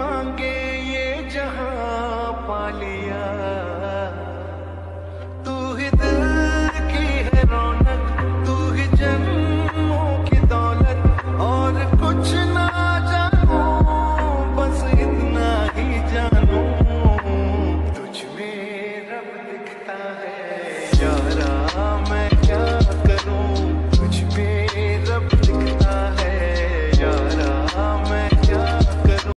मांगे ये जहाँ पा लिया। तू ही दिल की है रौनक, तू ही जन्मों की दौलत, और कुछ ना जानो, बस इतना ही जानो। तुझ में रब दिखता है।